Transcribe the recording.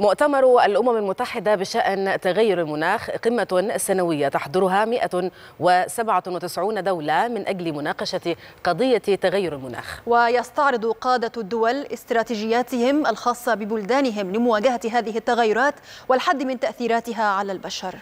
مؤتمر الأمم المتحدة بشأن تغير المناخ قمة سنوية تحضرها 197 دولة من أجل مناقشة قضية تغير المناخ. ويستعرض قادة الدول استراتيجياتهم الخاصة ببلدانهم لمواجهة هذه التغيرات والحد من تأثيراتها على البشر.